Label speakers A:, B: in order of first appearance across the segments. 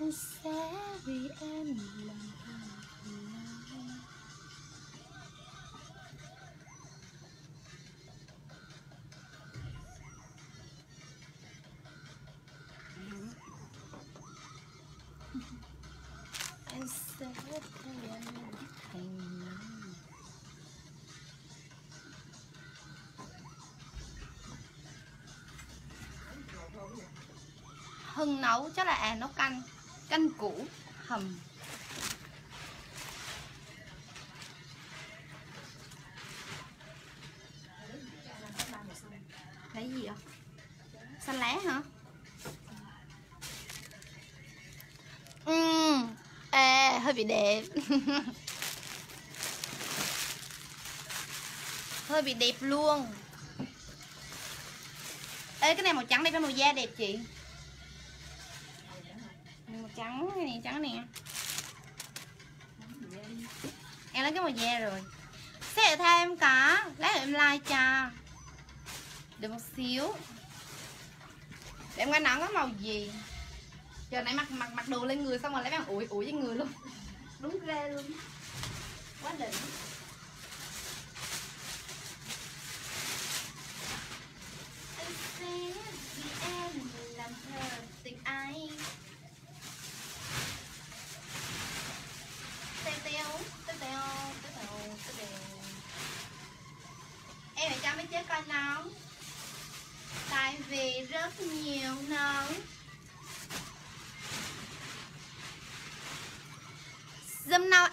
A: anh sẽ vì em làm thơ lòng anh. Sẽ thay em thành người. Hưng nấu chắc là à nấu canh. Canh củ hầm Lấy gì ạ? Xanh lá hả? Ừ, à, hơi bị đẹp Hơi bị đẹp luôn Ê, cái này màu trắng đây cái màu da đẹp chị em rồi. Sẽ thêm em lát em like cho. Được một xíu. Để em coi nắng có màu gì. Giờ này mặc mặc mặc đồ lên người xong rồi lấy bằng ủi ủi với người luôn. Đúng ghê luôn. Quá đỉnh.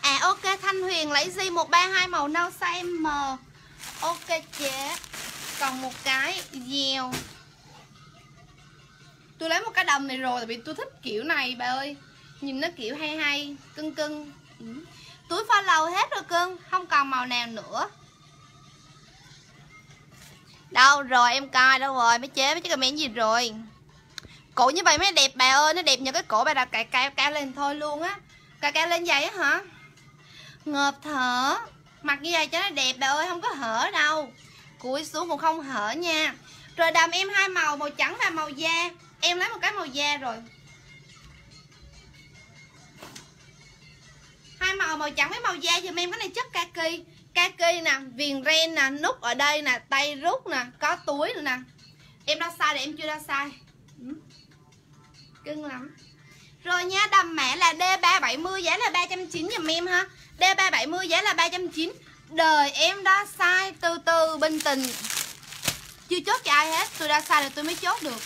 A: À ok, Thanh Huyền lấy gì 132 màu, nâu size M. Ok, chế. Còn một cái, dèo. Tôi lấy một cái đầm này rồi, Tại vì tôi thích kiểu này, bà ơi. Nhìn nó kiểu hay hay, Cưng cưng. Ừ. Túi follow hết rồi, cưng. Không còn màu nào nữa. Đâu rồi, em coi, đâu rồi, Mới chế mấy cái comment gì rồi. Cổ như vậy mới đẹp, bà ơi, Nó đẹp nhờ cái cổ bà đặt cài cao cao lên thôi luôn á. Cài cao lên vậy á hả? Ngợp thở. Mặc như vậy cho nó đẹp bà ơi Không có hở đâu. Cúi xuống cũng không hở nha. Rồi đầm em hai màu Màu trắng và màu da. Em lấy một cái màu da rồi. Hai màu màu trắng với màu da giùm em cái này chất kaki. Kaki nè viền ren nè nút ở đây nè tay rút nè có túi nữa nè. Em đo sai để em chưa đo sai, ừ. cưng lắm. Rồi nha đầm mẹ là D370 giá là 390 giùm em ha. D370 giá là 390 Đời em đã sai từ từ bình tình. Chưa chốt cho ai hết, Tôi đã sai rồi tôi mới chốt được.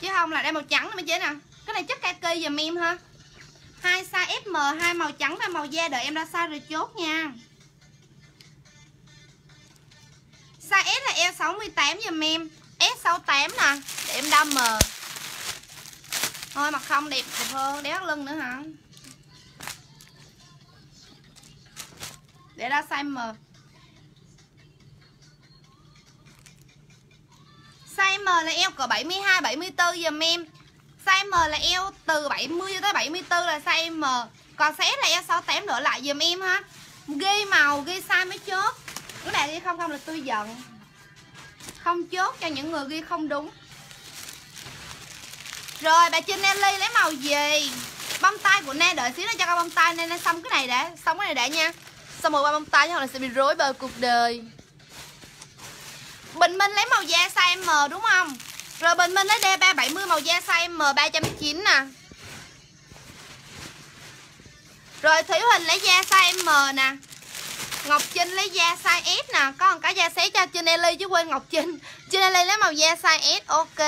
A: Chứ không là đây màu trắng mới chế nè Cái này chất kaki dùm em ha. Hai size FM hai màu trắng và màu da đợi em ra size rồi, chốt nha. Size S là E68 dùm em. S68 nè, để em đâm M thôi mặt không đẹp đẹp hơn đéo lưng nữa hả? Để ra size M. Size M là eo cỡ 72 74 dùm em. Size M là eo từ 70 tới 74 là size M. Còn size S là eo 68 nữa lại dùm em ha. Ghi màu, ghi size mới chốt. Cái này ghi không không là tôi giận. Không chốt cho những người ghi không đúng. Rồi bà Trinh Nelly lấy màu gì? Bông tay của Na đợi xíu nữa cho con bông tay nên xong cái này đã. Xong cái này đã nha. Xong rồi qua bông tay hoặc là sẽ bị rối bời cuộc đời? Bình Minh lấy màu da size M đúng không? Rồi Bình Minh lấy D370 màu da size M390 nè. Rồi Thủy Huỳnh lấy da size M nè. Ngọc Trinh lấy da size S nè. Có một cái da xé cho Trinh ely chứ quên Ngọc Trinh Trinh ely lấy màu da size S, Ok.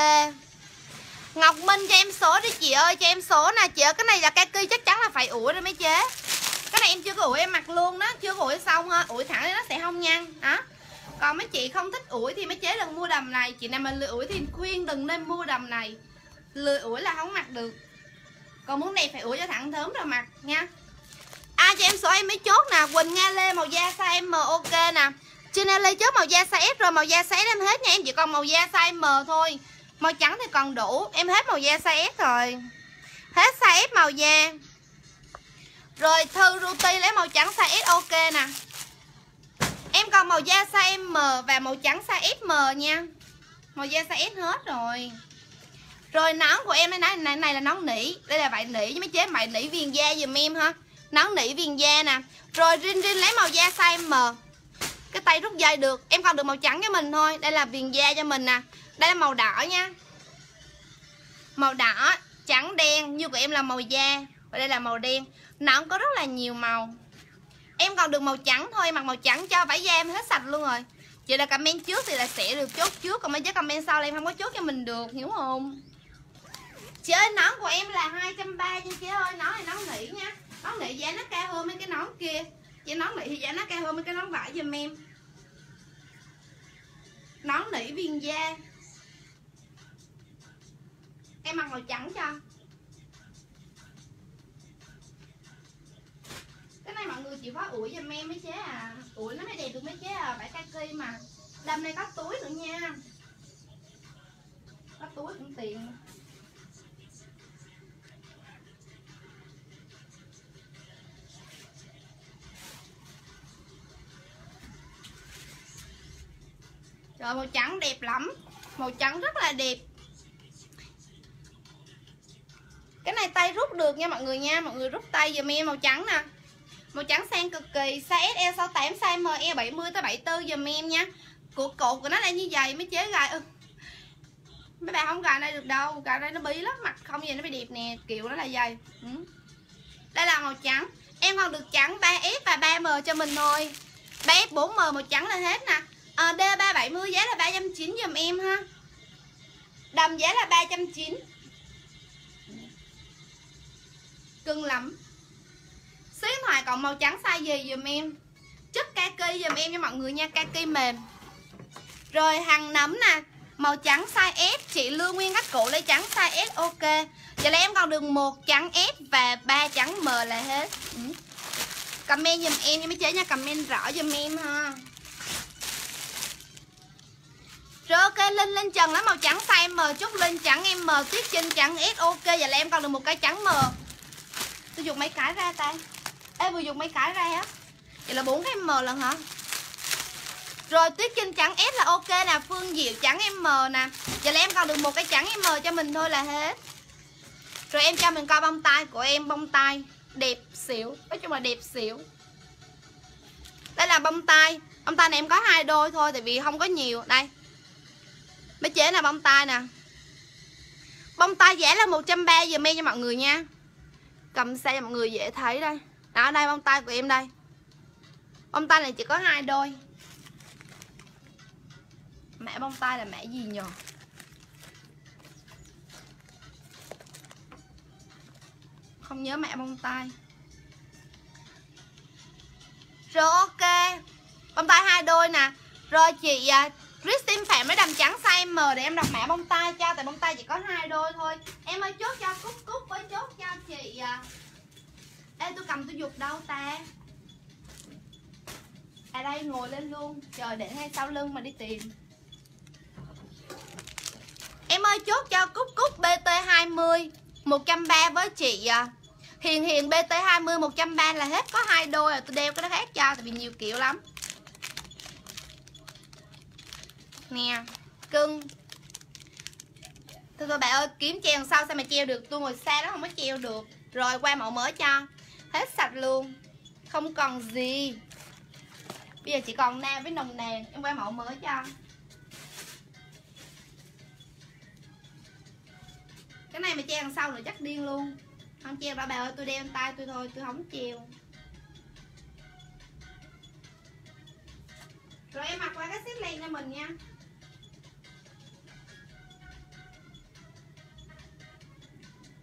A: Ngọc Minh cho em số đi chị ơi, Cho em số nè. Chị ơi, Cái này là kaki chắc chắn là phải ủi rồi mấy chế. Cái này em chưa có ủi em mặc luôn đó Chưa có ủi xong ha Ủi thẳng nó sẽ không nhăn đó. Còn mấy chị không thích ủi thì mấy chế đừng mua đầm này. Chị nào mà lười ủi thì khuyên đừng nên mua đầm này. Lười ủi là không mặc được. Còn muốn đẹp phải ủi cho thẳng thớm rồi mặc nha. Ai à, cho em số em mới chốt nè. Quỳnh nga lê màu da size m ok nè. Trên lê chốt màu da size s rồi. Màu da size em hết nha. Em chỉ còn màu da size m thôi. Màu trắng thì còn đủ. Em hết màu da size s rồi. Hết size s màu da rồi thư ruti lấy màu trắng size s ok nè. Em còn màu da size M và màu trắng size SM nha. Màu da size S hết rồi. Rồi nón của em đây này, này này là nón nỉ. Đây là vải nỉ với mấy chế vải nỉ viền da giùm em ha. Nón nỉ viền da nè. Rồi rin rin lấy màu da size M. Cái tay rút dây được. Em còn được màu trắng cho mình thôi. Đây là viền da cho mình nè. Đây là màu đỏ nha. Màu đỏ trắng đen. Như của em là màu da. Và đây là màu đen nón có rất là nhiều màu. Em còn được màu trắng thôi, mặc màu trắng cho vải da em hết sạch luôn rồi. Chị là comment trước thì là sẽ được chốt trước, còn mấy cái comment sau là em không có chốt cho mình được, hiểu không? Chị ơi, nón của em là hai trăm ba nhưng chị ơi, nón này nón nỉ nha. Nón nỉ giá nó cao hơn mấy cái nón kia. Chị, nón nỉ thì giá nó cao hơn mấy cái nón vải giùm em. Nón nỉ viên da. Em mặc màu trắng cho. Cái này mọi người chỉ có ủi dùm em mấy chế à. Ủi nó mới đẹp được mấy chế à phải kaki mà. Đầm này có túi nữa nha. Có túi cũng tiền Trời, màu trắng đẹp lắm. Màu trắng rất là đẹp. Cái này tay rút được nha mọi người nha. Mọi người rút tay giùm em màu trắng nè. Màu trắng sang cực kỳ Size SL 68, size ME 70 tới 74 dùm em nha. Của cột của nó là như vậy mới chế gài. Ừ. Mấy bạn không gài đây được đâu Gài đây nó bí lắm Mặt không gì nó bị đẹp nè Kiểu nó là dày ừ. Đây là màu trắng Em còn được trắng 3S và 3M cho mình thôi. 3S 4M màu trắng là hết nè. À, D370 giá là 390 dùm em ha. Đầm giá là 390 Cưng lắm xíu điện thoại còn màu trắng size gì dùm em? Chất kaki dùm em cho mọi người nha, Kaki mềm. Rồi hàng nấm nè, Màu trắng size S, Chị lưu Nguyên các cụ lấy trắng size S, ok. Vậy là em còn được một trắng S Và ba trắng M là hết. Ừ. Comment dùm em nha, mấy chế nha, Comment rõ dùm em ha. Rồi, ok, Linh Linh Trần lá màu trắng size M chút, Linh trắng em M, Tuyết Trinh trắng S, ok. Vậy là em còn được một cái trắng M. Tôi dùng mấy cái ra tay Ê, vừa dùng mấy cái ra á. Vậy là bốn cái M lần hả? Rồi, Tuyết Trinh trắng S là ok nè, Phương Diệu trắng M nè. Vậy là em còn được một cái trắng M cho mình thôi là hết. Rồi em cho mình coi bông tai của em, Bông tai đẹp xỉu. Nói chung là đẹp xỉu. Đây là bông tai. Bông tai này em có hai đôi thôi, Tại vì không có nhiều. Đây. Mấy chế là bông tai nè. Bông tai giá là 130 giờ me cho mọi người nha. Cầm xe cho mọi người dễ thấy đây đó đây, bông tai của em đây. Bông tai này chỉ có hai đôi. Mẹ bông tai là mẹ gì nhờ? Không nhớ mẹ bông tai. Rồi ok. Bông tai hai đôi nè. Rồi chị à, Christine Phạm mới đầm trắng size M để em đọc mã bông tai cho, Tại bông tai chỉ có hai đôi thôi. Em ơi, chốt cho, Cúc Cúc với chốt cho chị. À. Ê, tôi cầm tôi dục đâu ta? À đây, ngồi lên luôn. Trời, để ngay sau lưng mà đi tìm. Em ơi, chốt cho Cúc Cúc BT20 130 với chị à. Hiền Hiền BT20 130 là hết, có hai đôi rồi Tôi đeo cái đó khác cho, tại vì nhiều kiểu lắm. Nè, cưng. Thôi thôi, bà ơi, kiếm treo sau sao mà treo được? Tôi ngồi xa đó không có treo được. Rồi, qua mẫu mới cho hết sạch luôn, không còn gì. Bây giờ chỉ còn nam với nồng nàn, em quay mẫu mới cho. Cái này mà treo đằng sau nữa chắc điên luôn. Không treo đâu bà ơi, tôi đeo tay tôi thôi, tôi không treo rồi em mặc qua cái xếp len cho mình nha.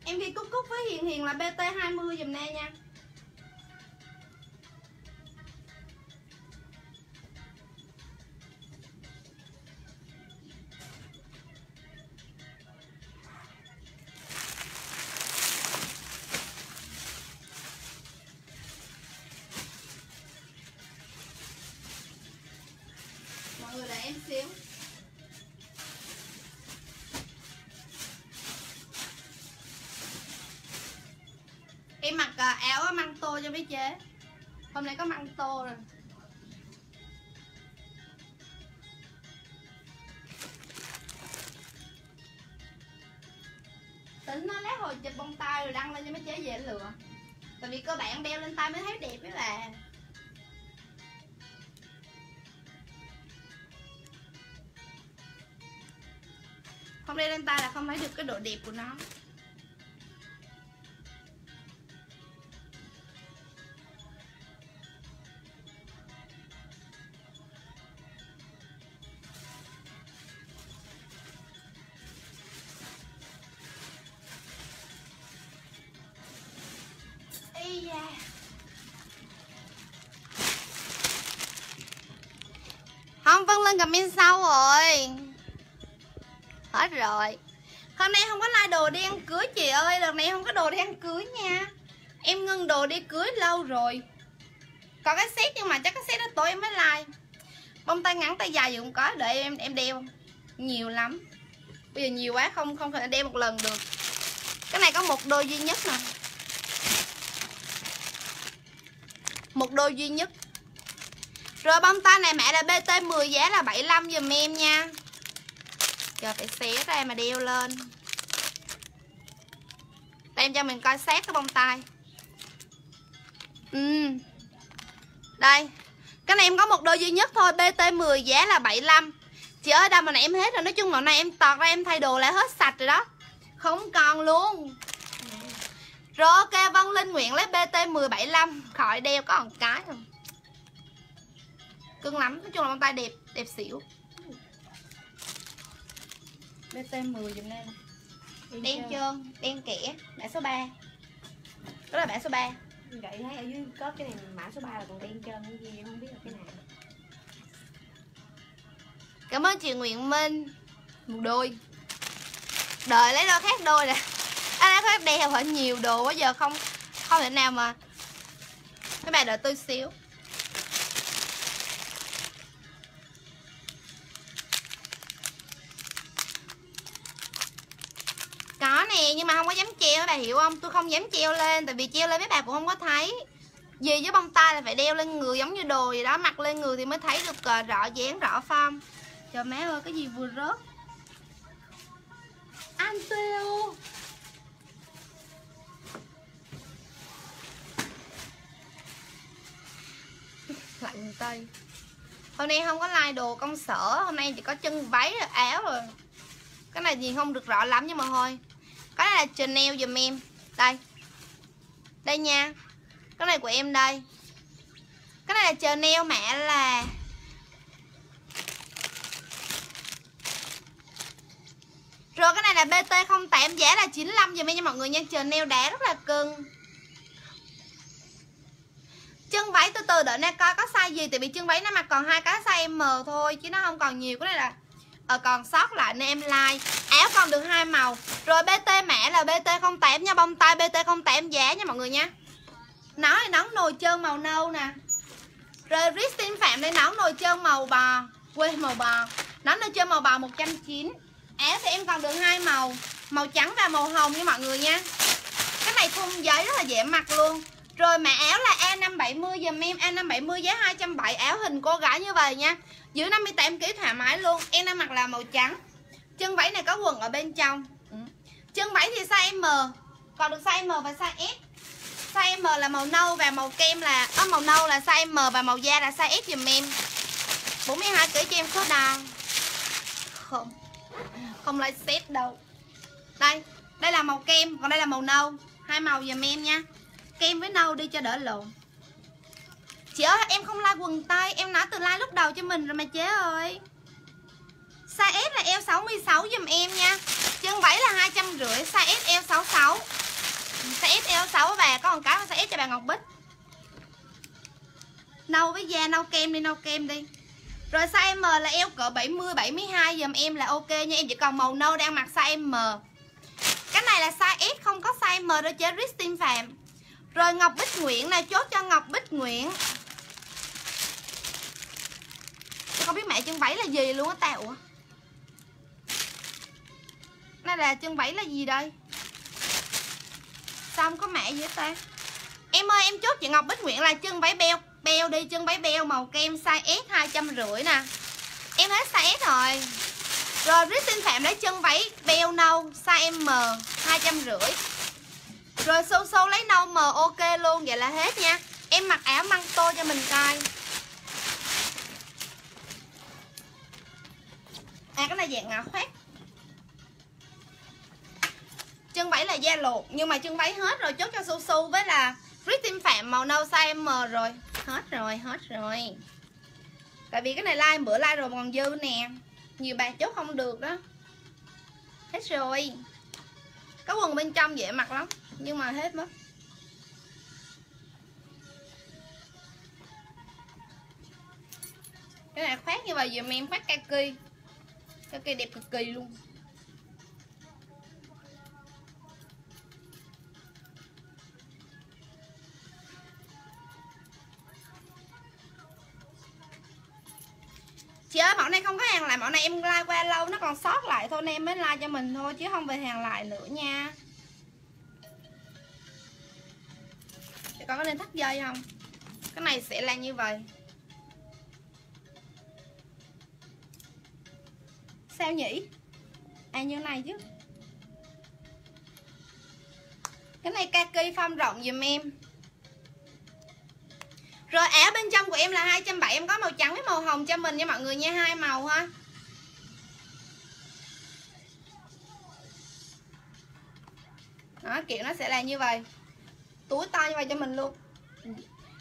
A: Em ghi cúc cúc với Hiền Hiền là BT20 dùm nè nha. Áo măng tô cho mấy chế. Hôm nay có măng tô rồi tính nó lát hồi chụp bông tai rồi đăng lên cho mấy chế dễ lựa. Tại vì cơ bản đeo lên tay mới thấy đẹp với bà. Không đeo lên tay là không thấy được cái độ đẹp của nó. Lên comment sau rồi. Hết rồi. Hôm nay không có like đồ đi ăn cưới chị ơi, Lần này không có đồ đi ăn cưới nha. Em ngưng đồ đi cưới lâu rồi. Còn cái set nhưng mà chắc cái set đó tối em mới like. Bông tay ngắn tay dài gì cũng có, để em em đeo. Nhiều lắm. Bây giờ nhiều quá, không không thể đeo một lần được. Cái này có một đôi duy nhất nè. Một đôi duy nhất rồi bông tai này, mẹ là BT10 giá là 75 dùm em nha. Giờ phải xé ra mà đeo lên. Đem cho mình coi xét cái bông tai. Ừ. Đây, Cái này em có một đôi duy nhất thôi BT10 giá là 75 Chị ơi, đâu mà nãy em hết rồi, Nói chung màu này em tọt ra em thay đồ lại hết sạch rồi đó. Không còn luôn. Rồi, ok Văn Linh nguyện lấy BT 1075 Khỏi đeo, có một cái không Cưng lắm Nói chung là bàn tay đẹp Đẹp xỉu. BT 10 dùm lên Đen trơn Đen kẻ. Mã số 3 Đó là mã số 3
B: Vậy thấy ở dưới có cái này mã số 3 là còn đen trơn cái gì em không biết là cái nào.
A: Cảm ơn chị Nguyễn Minh. Một đôi. Đợi lấy đôi khác đôi nè. Anh à, đeo phải nhiều đồ quá giờ không không thể nào mà mấy bạn đợi tôi xíu nè nhưng mà không có dám treo bà hiểu không? Tôi không dám treo lên tại vì treo lên mấy bà cũng không có thấy. Gì với bông tai là phải đeo lên người giống như đồ gì đó mặc lên người thì mới thấy được uh, rõ dáng rõ phong. Trời má ơi cái gì vừa rớt? Anh tiêu. Lạnh tay. Hôm nay không có like đồ công sở hôm nay chỉ có chân váy rồi áo rồi. Cái này gì không được rõ lắm nhưng mà thôi cái này là Chanel dùm em. Đây. Đây nha. Cái này của em đây. Cái này là Chanel mẹ là Rồi, cái này là BT08 giá là 95 giùm em nha mọi người nha. Chanel đá rất là cưng. Chân váy từ từ đợi nè, coi có size gì, tại vì chân váy nó mặc còn hai cái size M thôi, chứ nó không còn nhiều. Cái này là ờ, còn sót lại nên em like. Áo còn được hai màu. Rồi BT mẹ là BT08 nha bông tay BT08 giá nha mọi người nha. Nó thì nóng nồi trơn màu nâu nè. Rồi Christine Phạm đây nóng nồi trơn màu bò. Quê màu bò. Nón nồi trơn màu bò 190 áo thì em còn được hai màu. Màu trắng và màu hồng nha mọi người nha. Cái này thun giấy rất là dễ mặc luôn rồi mã áo là A570 dùm em A570 giá 270 áo hình cô gái như vậy nha. Dưới 58kg thoải mái luôn Em đang mặc là màu trắng. Chân váy này có quần ở bên trong. Ừ. Chân váy thì size M Còn được size M và size S. Size M là màu nâu và màu kem là à, Màu nâu là size M và màu da là size S dùm em 42kg cho em số đo Không Không lấy set đâu. Đây Đây là màu kem Còn đây là màu nâu. Hai màu dùm em nha kem với nâu đi cho đỡ lộn. Chị ơi, em không like quần tay, em nói từ like lúc đầu cho mình rồi mà chế ơi. Size S là eo 66 giùm em nha. Chân váy là hai trăm rưỡi, size S eo 66 size S eo 6 bà, có một cái mà size S cho bà Ngọc Bích. Nâu với da, nâu kem đi, nâu kem đi. Rồi size M là eo cỡ 70 72 giùm em là ok nha. Em chỉ còn màu nâu đang mặc size M. Cái này là size S, không có size M đâu, chế. Christine Phạm rồi Ngọc Bích Nguyễn này, chốt cho Ngọc Bích Nguyễn Tôi không biết mẹ chân váy là gì luôn á tao Này là chân váy là gì đây? Sao không có mẹ gì hết ta? Em ơi, em chốt chị Ngọc Bích Nguyễn là chân váy beo Beo đi chân váy beo màu kem size S 250 nè. Em hết size S rồi. Rồi rít xin phạm lấy chân váy beo nâu size M hai trăm rưỡi rồi sâu sâu lấy nâu M ok luôn, vậy là hết nha. Em mặc áo măng tô cho mình coi. À cái này dạng ngạo khoét. Chân váy là da lột nhưng mà chân váy hết rồi, chốt cho su su với là rít tim phạm màu nâu size M rồi. Hết rồi hết rồi. Tại vì cái này like, bữa like rồi còn dư nè. Nhiều bạn chốt không được đó. Hết rồi. Có quần bên trong dễ mặc lắm nhưng mà hết mất. Cái này khoét như vậy dùm em khoét kaki. Kaki đẹp cực kỳ luôn. Chị ơi mẫu này không có hàng lại mẫu này em like qua lâu, nó còn sót lại thôi, nên em mới like cho mình thôi, chứ không về hàng lại nữa nha. Nên thắt dây không? Cái này sẽ là như vậy. Sao nhỉ? À như này chứ. Cái này kaki phong rộng dùm em. Rồi, áo bên trong của em là 270 Em có màu trắng với màu hồng cho mình nha mọi người nha, hai màu ha. Đó, kiểu nó sẽ là như vậy. Túi to như vậy cho mình luôn.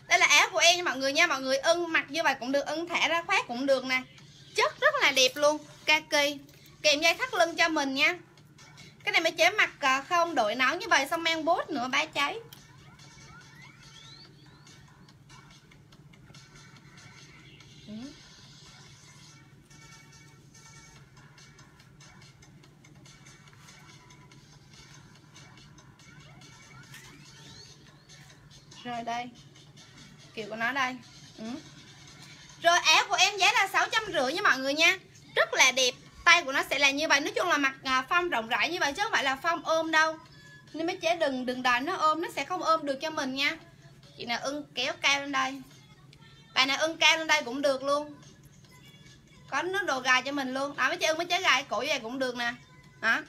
A: Đây là áo của em nha mọi người nha, Mọi người ưng mặc như vậy cũng được, Ưng thả ra khoác cũng được nè. Chất rất là đẹp luôn Kaki Kèm dây thắt lưng cho mình nha. Cái này mới chế mặc à, không đội nón như vậy, Xong mang bốt nữa bá cháy. Rồi đây. Kiểu của nó đây. Ừ. rồi, áo của em giá là sáu trăm rưỡi nha mọi người nha. Rất là đẹp. Tay của nó sẽ là như vậy. Nói chung là mặt à, phong rộng rãi như vậy chứ không phải là phong ôm đâu. Nên mấy chế đừng đừng đòi nó ôm. Nó sẽ không ôm được cho mình nha. Chị nào ưng, kéo cao lên đây. Bạn nào ưng cao lên đây cũng được luôn. Có nó đồ gà cho mình luôn. Đó mấy chế ưng, mấy chế gà cổ về cũng được nè. Hả?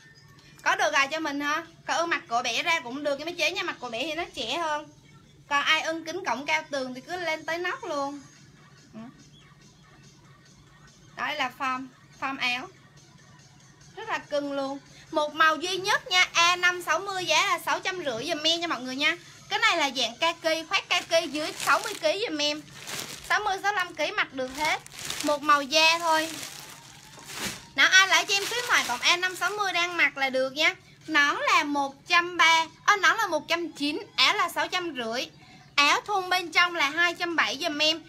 A: Có đồ gà cho mình ha có ưng mặt cổ bẻ ra cũng được cái mấy chế nha mặt cổ bẻ thì nó trẻ hơn còn ai ưng kính cổng cao tường thì cứ lên tới nóc luôn. Ừ. Đó đây là form form áo. Rất là cưng luôn. Một màu duy nhất nha A560 giá là 650 dùm em nha mọi người nha. Cái này là dạng kaki khoét kaki dưới 60 kg dùm em. 60 65 kg mặc được hết. Một màu da thôi. Nào ai lại cho em số điện thoại cộng A560 đang mặc là được nha. Nón là 130 à, nón là 190 áo là 650 áo thun bên trong là 270 giùm em.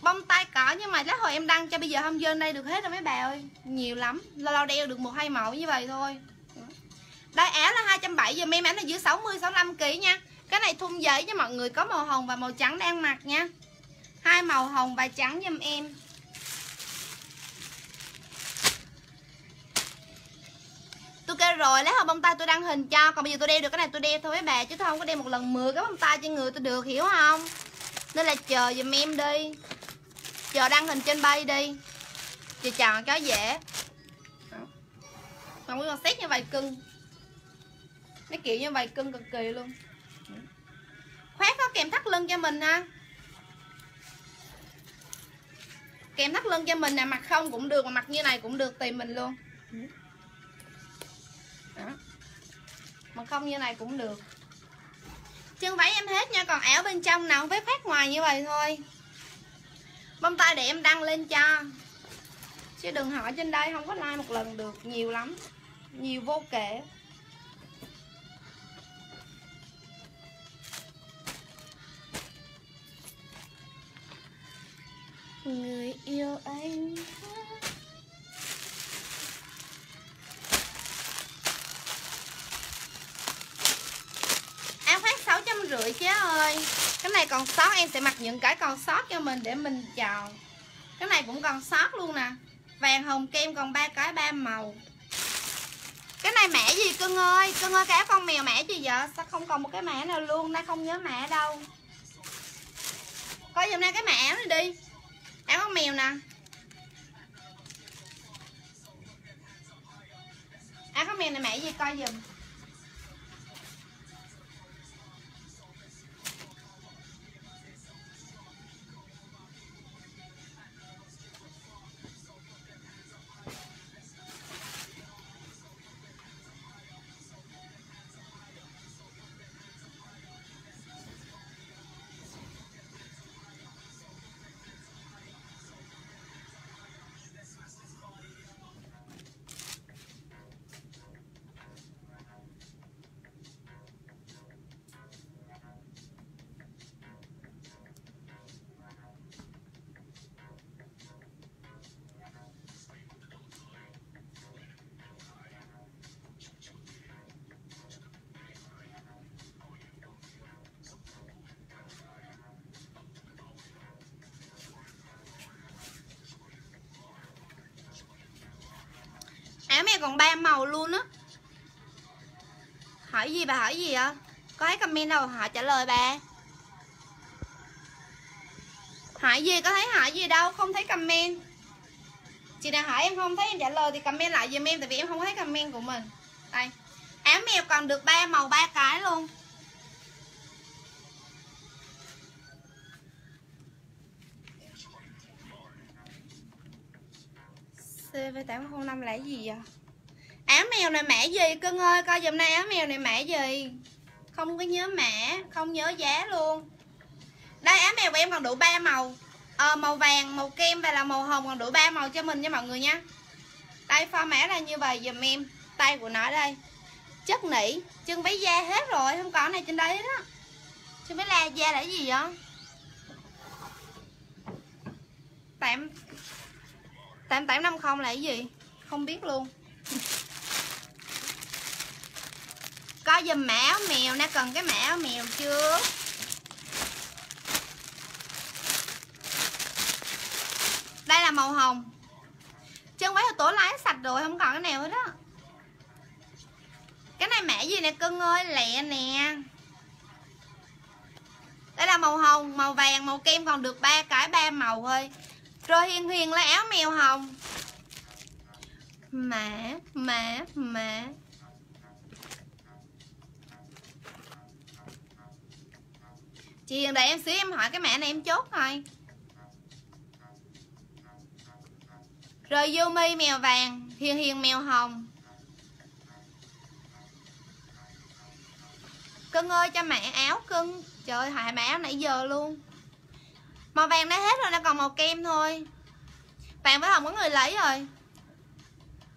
A: Bông tay cỏ nhưng mà lát hồi em đăng cho bây giờ không dơn đây được hết rồi mấy bà ơi. Nhiều lắm, lâu lâu đeo được một hai mẫu như vậy thôi. Đây, áo là 270 giùm em, áo là dưới 60 65 kg nha. Cái này thun giấy cho mọi người có màu hồng và màu trắng đang mặc nha. Hai màu hồng và trắng giùm em. Tôi kêu rồi, lấy hộp bông tai tôi đăng hình cho, còn bây giờ tôi đeo được cái này tôi đeo thôi mấy bà, chứ tôi không có đeo một lần 10 cái bông tai trên người tôi được, hiểu không? Nên là chờ giùm em đi. Chờ đăng hình trên bay đi. Chờ chọn cái dễ. Còn muốn con xét như vậy cưng. Mấy kiểu như vậy cưng cực kỳ luôn. Khoác có kèm thắt lưng cho mình ha. Kèm thắt lưng cho mình nè mặt không cũng được, mà mặt như này cũng được tùy mình luôn đó. mà không như này cũng được. Chân váy em hết nha, còn ẻo bên trong nào với phát ngoài như vậy thôi. Bông tai để em đăng lên cho. Chứ đừng hỏi trên đây không có like một lần được, nhiều lắm. Nhiều vô kể. Người yêu anh áo khoác sáu trăm rưỡi chứ ơi cái này còn sót, em sẽ mặc những cái còn sót cho mình để mình chọn. Cái này cũng còn sót luôn nè. Vàng, hồng, kem còn ba cái, ba màu. Cái này mẹ gì cưng ơi? Cưng ơi, cái áo con mèo mẹ gì vậy? Sao không còn một cái mẹ nào luôn? Nay không nhớ mẹ đâu. Coi giùm nay cái mẹ áo này đi. Áo con mèo nè. Áo mèo này mẹ gì? Coi giùm. Màu luôn á. Hỏi gì bà, hỏi gì ạ có thấy comment đâu họ trả lời bà. Hỏi gì, có thấy hỏi gì đâu, không thấy comment. Chị nào hỏi em không thấy em trả lời thì comment lại giùm em, tại vì em không thấy comment của mình. Đây, áo mèo còn được ba màu ba cái luôn. CV805 là gì vậy? Áo mèo này mã gì cưng ơi, coi dùm này áo mèo này mã gì? Không có nhớ mã, không nhớ giá luôn. Đây áo mèo của em còn đủ 3 màu. à, màu vàng, màu kem và là màu hồng còn đủ 3 màu cho mình nha mọi người nha. Đây pha mã là như vậy dùm em. Tay của nó đây. Chất nỉ, chân váy da hết rồi, không có này trên đây đó. Chân váy la da là gì vậy? Tạm 8850 là cái gì? Không biết luôn Có dùm mã áo mèo nè Cần cái mã áo mèo chưa? Đây là màu hồng. Chân váy tổ lái sạch rồi Không còn cái nào hết đó Cái này mã gì nè cưng ơi Lẹ nè. Đây là màu hồng Màu vàng, màu kem còn được ba cái ba màu thôi. Rồi Hiền Hiền là áo mèo hồng. Mã Mã Mã Chị Hiền đợi em xíu em hỏi cái mã này em chốt rồi Rồi Yumi mèo vàng Hiền Hiền mèo hồng. Cưng ơi cho mẹ áo cưng. Trời hại mẹ áo nãy giờ luôn. Màu vàng đã hết rồi, nó còn màu kem thôi. Vàng với hồng có người lấy rồi.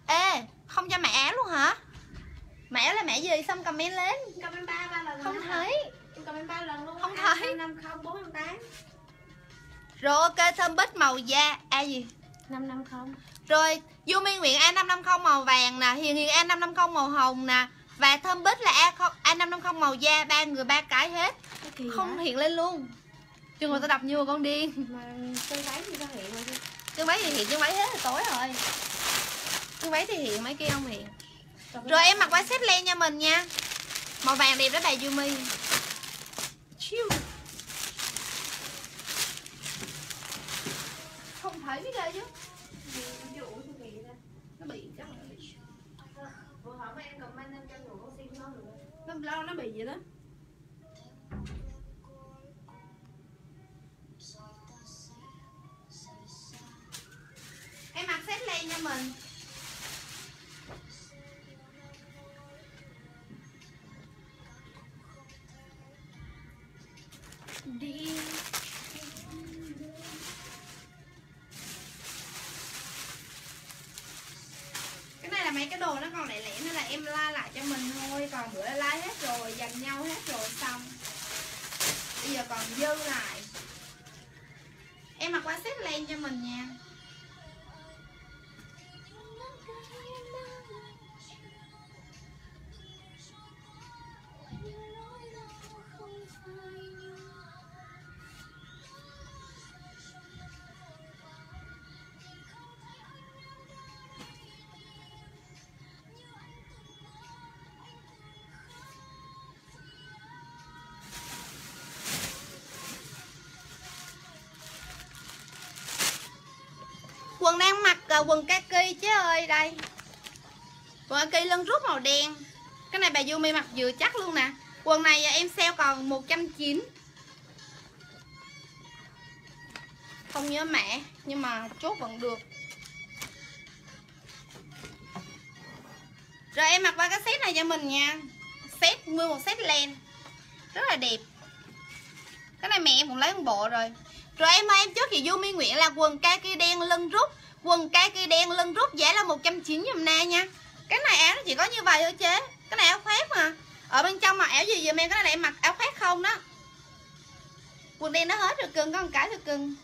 A: Ê, không cho mẹ áo luôn hả? Mẹ là mẹ gì? Xong comment lên.
B: Comment 3 3 lần
A: Không thấy
B: Comment 3 lần luôn
A: Không thấy.
B: 550 458
A: Rồi ok, thơm bít màu da A gì?
B: 550
A: Rồi, Yumi Nguyện A550 màu vàng nè. Hiền Hiền A550 màu hồng nè. Và thơm bít là A0, A550 màu da ba người ba cái hết.
B: Cái
A: Không
B: vậy?
A: hiện lên luôn. Chứ người ta đập như con điên.
B: Mà chân váy thì sao hiện rồi? Chứ
A: Chân váy thì hiện, chân váy hết rồi tối rồi. Chân váy thì hiện, mấy kia không hiện. Rồi em mặc váy xếp len cho mình nha. Màu vàng đẹp đó bà Yumi Chiu Không thấy biết ghê chứ.
B: Gì ví dụ như vậy ra
A: Nó bị chắc là bị
B: Vừa hỏi em comment 500 người con xin nó được
A: Nó lâu nó bị vậy đó. Em mặc set len cho mình cái này là mấy cái đồ nó còn lẻ lẻ nên là em la lại cho mình thôi. Còn bữa la hết rồi, dành nhau hết rồi, xong. Bây giờ còn dư lại. Em mặc qua xếp len cho mình nha. Quần quần kaki chứ ơi, đây. Quần kaki lưng rút màu đen. Cái này bà Yumi mặc vừa chắc luôn nè. Quần này em sale còn 190 không nhớ mẹ, nhưng mà chốt vẫn được. Rồi em mặc qua cái set này cho mình nha. Set, nguyên một set len. Rất là đẹp. Cái này mẹ em cũng lấy một bộ rồi. Rồi em ơi, em chốt chị Du Nguyễn là quần kaki đen lưng rút quần kaki đen lưng rút giá là 190 giùm na nha. Cái này áo nó chỉ có như vậy thôi chế cái này áo khoét mà. Ở bên trong mà áo gì giùm em cái này em mặc áo khoét không đó. Quần đen nó hết rồi, cưng có một cái rồi cưng.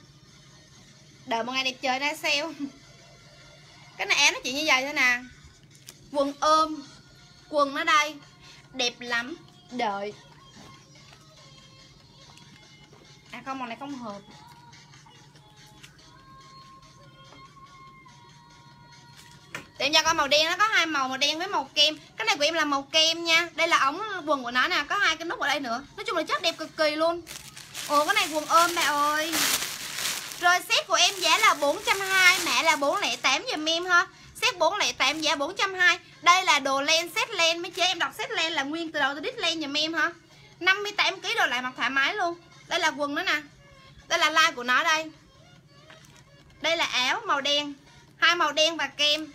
A: Đợi một ngày đẹp trời ra sale cái này áo nó chỉ như vậy thôi nè. Quần ôm. Quần nó đây. Đẹp lắm. Đợi. À không màu này không hợp. Để em cho con màu đen nó có hai màu màu đen với màu kem. Cái này của em là màu kem nha. Đây là ống quần của nó nè, có hai cái nút ở đây nữa. Nói chung là chất đẹp cực kỳ luôn. Ồ, cái này quần ôm bà ơi. Rồi set của em giá là 420 Mẹ là 408 giùm em ha. Set 408 giá 420 Đây là đồ len, set len. Mấy chế em đọc set len là nguyên từ đầu tới đít len giùm em ha. 58kg đồ lại mặc thoải mái luôn. Đây là quần nữa nè. Đây là like của nó đây. Đây là áo màu đen. Hai màu đen và kem.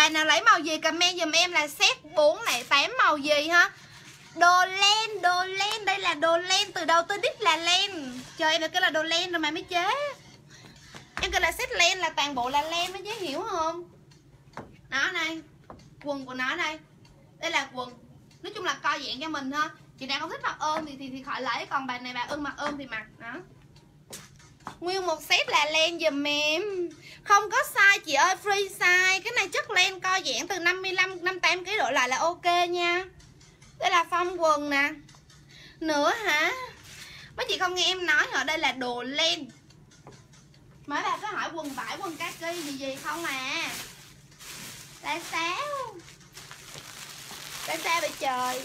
A: Bạn nào lấy màu gì comment dùm em là set 408 màu gì ha. Đồ len, đồ len, đây là đồ len Từ đầu tới đít là len. Trời em cái là đồ len rồi mà mới chế. Em kêu là set len là toàn bộ là len mới chế hiểu không? Nó này Quần của nó đây. Đây là quần. Nói chung là co dạng cho mình ha. Chị nào không thích mặc ôm thì, thì, thì khỏi lấy. Còn bạn này bà ưng mặc ôm thì mặc. Đó. Nguyên một set là len dùm em. Không có size chị ơi, Free size. Cái này chất len co giãn từ 55 58 kg độ lại là ok nha. Đây là phong quần nè. Nữa hả? Mấy chị không nghe em nói ở đây là đồ len mấy bà có hỏi quần vải, quần kaki gì gì không à? Là sao? Là sao vậy trời?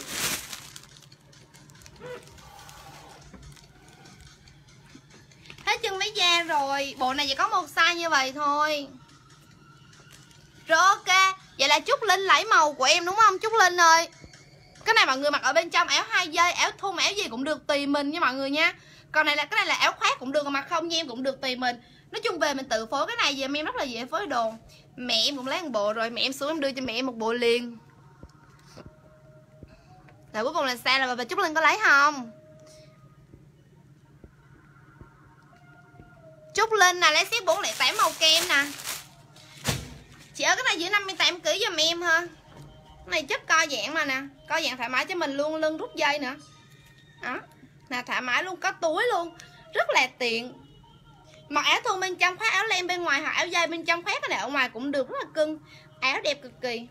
A: Hết chân lấy da rồi bộ này chỉ có một size như vậy thôi. Rồi ok vậy là Chúc linh lấy màu của em đúng không Chúc linh ơi? Cái này mọi người mặc ở bên trong áo hai dây áo thun áo gì cũng được tùy mình nha mọi người nha. Còn này là cái này là áo khoác cũng được mà không nha em cũng được tùy mình. Nói chung về mình tự phối cái này về em rất là dễ phối đồ. Mẹ em cũng lấy một bộ rồi mẹ em xuống em đưa cho mẹ em một bộ liền. Rồi cuối cùng là sao là bà, Chúc Linh có lấy không? Trúc Linh nè, lấy xếp 408 màu kem nè. Chị ở cái này giữ 58 kg giùm em ha. Này chất co giãn mà nè. Co giãn thoải mái cho mình luôn, lưng rút dây nữa. Đó. Nè, thoải mái luôn, có túi luôn. Rất là tiện. Mặc áo thun bên trong, khoác áo len bên ngoài, hoặc áo dây bên trong, khoác cái này ở ngoài cũng được, rất là cưng. Áo đẹp cực kỳ.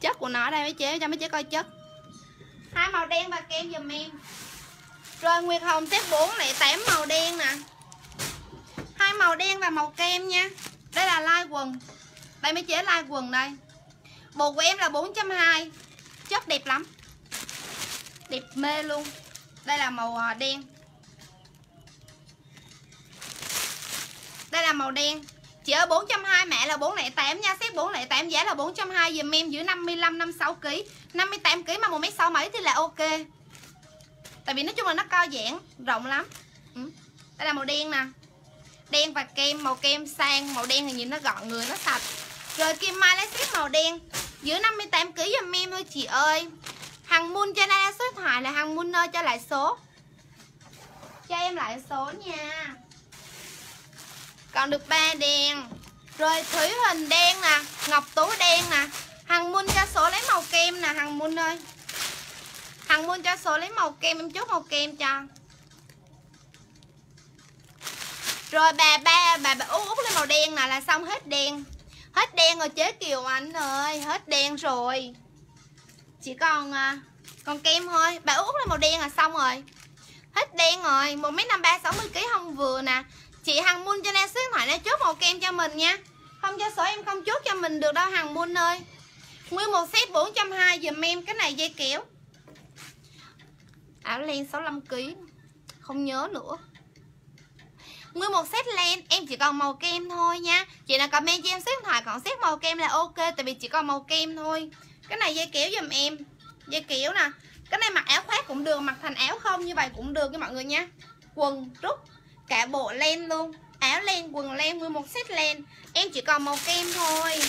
A: Chất của nó đây mấy chế, cho mấy chế coi chất. Hai màu đen và kem giùm em. Rồi Nguyệt Hồng tiếp 4 lại 8 màu đen nè hai màu đen và màu kem nha. Đây là lai quần. Đây mới chế lai quần đây. Bộ của em là 4.2 Chất đẹp lắm. Đẹp mê luôn. Đây là màu à, đen. Đây là màu đen. Chị ơi 420 mẹ là 408 nha. Xếp 408 giá là 420 Dùm em giữ 55 56 kg 58 kg mà 1m6 mấy thì là ok. Tại vì nói chung là nó co giãn Rộng lắm. Ừ. Đây là màu đen nè. Đen và kem, Màu kem sang, Màu đen thì nhìn nó gọn người, nó sạch. Rồi Kim Mai lấy xếp màu đen, dưới 58 kg giùm em thôi chị ơi. Hằng Mun cho đây số điện thoại là Hằng Mun ơi, cho lại số. Cho em lại số nha. Còn được ba đen. Rồi Thủy Hình đen nè, Ngọc Tú đen nè. Hằng Mun cho số lấy màu kem nè, Hằng Mun ơi. Hằng Mun cho số lấy màu kem, Em chốt màu kem cho. Rồi bà, ba, bà bà út út lên màu đen nè là xong hết đen. Hết đen rồi chế Kiều à, Anh ơi. Hết đen rồi. Chỉ còn à, còn kem thôi. Bà út lên màu đen là xong rồi. Hết đen rồi. một mét năm ba sáu mươi kg không vừa nè. Chị Hằng Mun cho nên số điện thoại này chốt màu kem cho mình nha. Không cho số em không chốt cho mình được đâu, Hằng Mun ơi. Nguyên một set 420 dùm em Cái này dây kéo. Áo len 65kg Không nhớ nữa nguyên một set len, em chỉ còn màu kem thôi nha. Chị nào comment cho em số điện thoại còn set màu kem là ok, tại vì chỉ còn màu kem thôi. Cái này dây kéo giùm em. Dây kéo nè. Cái này mặc áo khoác cũng được, mặc thành áo không như vậy cũng được nha mọi người nha. Quần, rút, cả bộ len luôn. Áo len, quần len, nguyên một set len. Em chỉ còn màu kem thôi.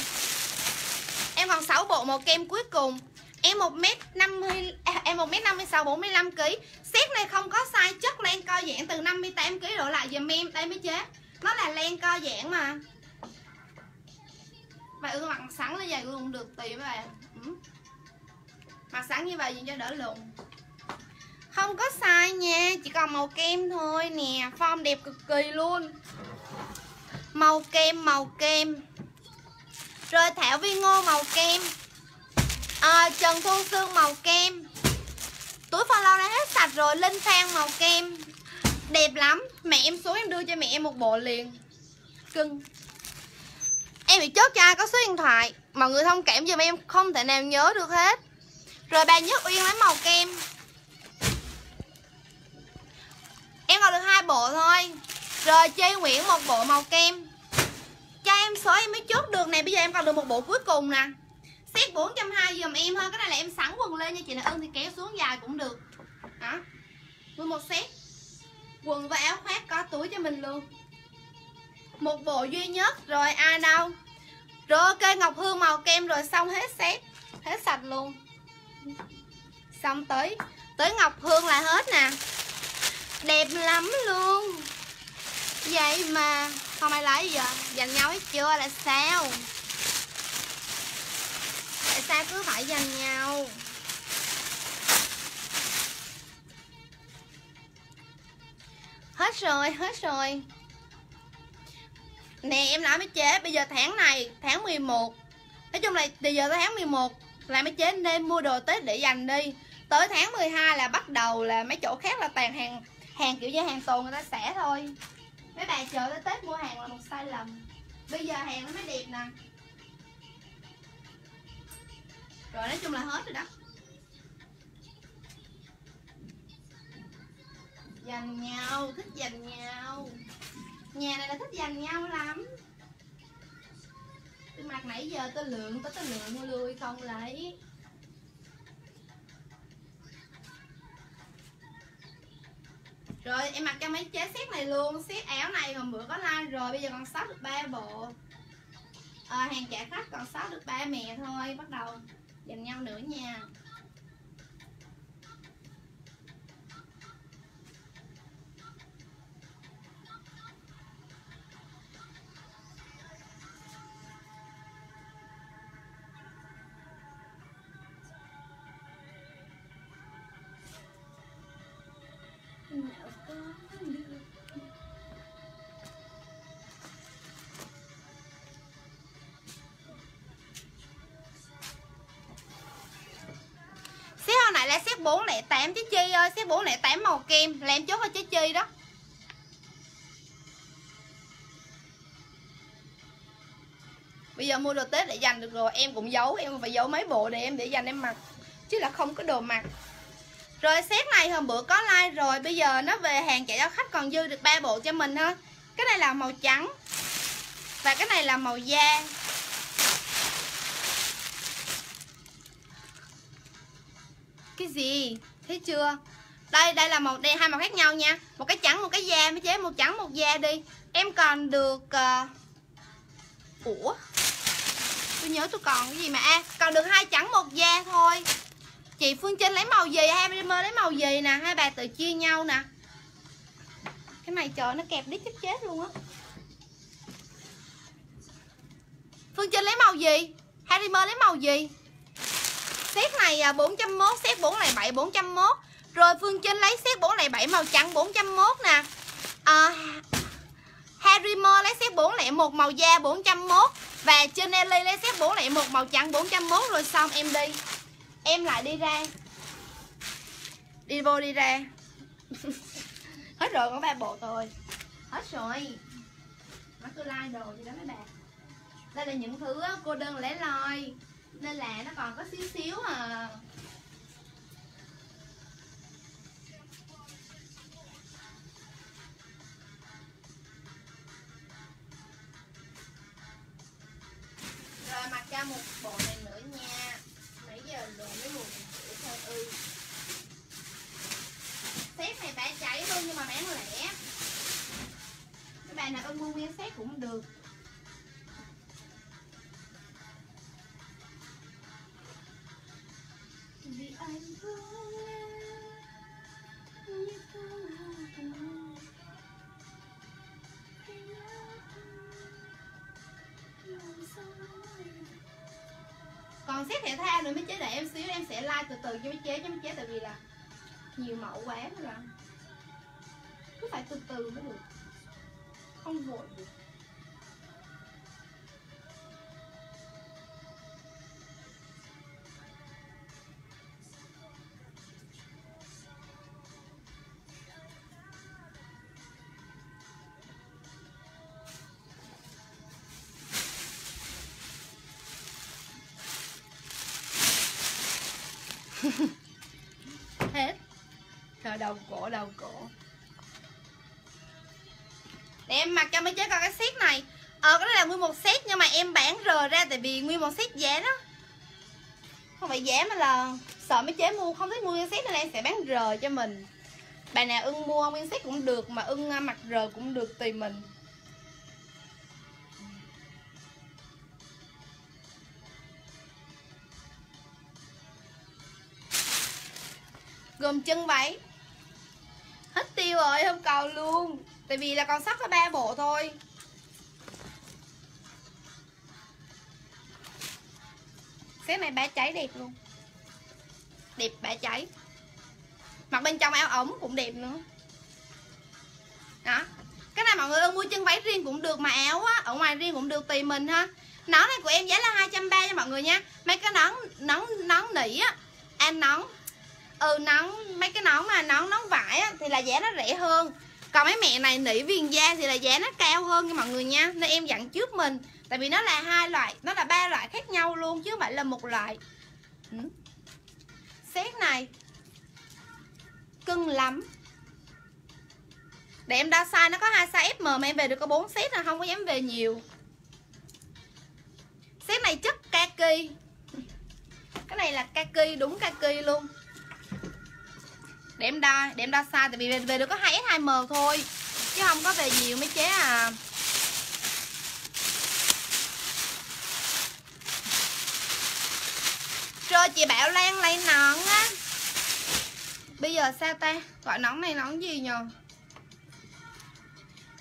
A: Em còn 6 bộ màu kem cuối cùng em 1m50 à, em 1m56 45 kg set này không có size chất len co giãn từ 58 kg đổ lại giùm em. Đây mới chế nó là len co giãn mà. Và ưa mặc sẵn là vậy luôn, được tùy các bạn. Ừ. mặc sẵn như vậy cho đỡ lùn. Không có size nha, chỉ còn màu kem thôi nè. Form đẹp cực kỳ luôn. Màu kem màu kem. Rồi thảo vi ngô màu kem à, trần thu sương màu kem. Túi follow đã hết sạch rồi linh phan màu kem. Đẹp lắm. Mẹ em xuống em đưa cho mẹ em một bộ liền. Cưng. Em bị chốt cho ai có số điện thoại mọi người thông cảm giùm em không thể nào nhớ được hết. Rồi bà nhất uyên lấy màu kem. Em còn được hai bộ thôi. Rồi chi nguyễn một bộ màu kem. Cho em số em mới chốt được này bây giờ em còn được một bộ cuối cùng nè set 420 dùm em thôi. Cái này là em sẵn quần lên nha chị là ơn thì kéo xuống dài cũng được. Đó. Nguyên một set. Quần và áo khoác có túi cho mình luôn. Một bộ duy nhất, rồi ai đâu. Rồi ok, ngọc hương màu kem rồi, xong hết set. Hết sạch luôn. Xong tới tới ngọc hương là hết nè. Đẹp lắm luôn. Vậy mà không ai lấy giờ dành nhau hết chưa? Là sao? Tại sao cứ phải dành nhau? Hết rồi hết rồi. Nè, em làm mới chế, bây giờ tháng này, tháng 11 nói chung là từ giờ tới tháng 11 là mới chế nên mua đồ tết để dành đi. Tới tháng 12 là bắt đầu là mấy chỗ khác là toàn hàng hàng kiểu như hàng tồn người ta xẻ thôi. Mấy bà chờ tới tết mua hàng là một sai lầm. Bây giờ hàng nó mới đẹp nè. Rồi nói chung là hết rồi đó. Dành nhau thích dành nhau. Nhà này là thích dành nhau lắm. Tôi mặc nãy giờ tôi lượng tôi tôi lượng lui không lấy. Rồi em mặc cho mấy chế xét này luôn. Xét áo này hôm bữa có like rồi bây giờ còn sót được ba bộ. À, hàng trả khách còn sót được ba mẹ thôi bắt đầu dành nhau nữa nha. 408 chứ Chi ơi, Xếp 408 màu kem Là em chốt cho chứ Chi đó. Bây giờ mua đồ Tết để dành được rồi, Em cũng giấu, Em phải giấu mấy bộ để em để dành em mặc, Chứ là không có đồ mặc. Rồi set này, hôm bữa có like rồi, Bây giờ nó về hàng chạy cho khách còn dư được ba bộ cho mình thôi Cái này là màu trắng Và cái này là màu da cái gì? Thấy chưa? Đây đây là một đây hai màu khác nhau nha. Một cái trắng một cái da mới chế một trắng một da đi. Em còn được uh... ủa? Tôi nhớ tôi còn cái gì mà à, còn được hai trắng một da thôi. Chị phương trinh lấy màu gì? Hai mơ lấy màu gì nè? Hai bà tự chia nhau nè. Cái này trời nó kẹp đít chết chết luôn á. Phương trinh lấy màu gì? Harry mơ lấy màu gì? Xét này à, 401 xét 407 401 rồi Phương Trinh lấy xét 407 màu trắng 401 nè. À, Harry Mo lấy xét 401 màu da 401 và trên Ellie lấy xét 401 màu trắng 401 rồi xong em đi. Em lại đi ra. Đi vô đi ra. Hết rồi có ba bộ rồi. Hết rồi. Nó cứ like đồ gì đó mấy bạn. Đây là những thứ à, cô đơn lẻ loi nên là nó còn có xíu xíu à. Rồi mặc cho một bộ này nữa nha. Nãy giờ đồ mấy buồn mình chịu thôi ư ừ. này bé cháy luôn nhưng mà bé lẻ. Các bạn nào ưng mua nguyên xét cũng được. Vì anh thương em. Như còn xét thể thao nữa mới chế để em xíu, em sẽ like từ từ cho mới chế, cho mới chế, tại vì là nhiều mẫu quá rồi. Cứ phải từ từ mới được. Không vội được. Đầu cổ đầu cổ. Để em mặc cho mấy chế coi cái set này. Ờ cái này là nguyên một set nhưng mà em bán rờ ra tại vì nguyên một set giá đó. Không phải giá mà là sợ mấy chế mua, không thích mua nguyên set nên em sẽ bán rờ cho mình. Bạn nào ưng mua nguyên set cũng được mà ưng à, mặc rờ cũng được tùy mình. Gồm chân váy rồi không còn luôn. Tại vì là còn sắp có ba bộ thôi. Cái này bé cháy đẹp luôn. Đẹp bé cháy. Mặc bên trong áo ống cũng đẹp nữa. Đó. Cái này mọi người ơi mua chân váy riêng cũng được Mà áo á, ở ngoài riêng cũng được tùy mình ha. Nón này của em giá là 230 nha mọi người nha. Mấy cái nón nón nón nỉ á Em nón ừ nón mấy cái nón mà nón nón vải á, thì là giá nó rẻ hơn. Còn mấy mẹ này nỉ viền da thì là giá nó cao hơn nha mọi người nha. Nên em dặn trước mình tại vì nó là hai loại nó là ba loại khác nhau luôn chứ không phải là một loại. Ừ. này. Cưng lắm. Để em đo size nó có hai size FM mà em về được có 4 set là không có dám về nhiều. Set này chất kaki. Cái này là kaki đúng kaki luôn để em đa để em đa size tại vì về, về được có 2S 2M thôi. Chứ không có về nhiều mấy chế à. Rồi chị Bảo Lan lấy nón á. Bây giờ sao ta? Gọi nón này nón gì nhờ?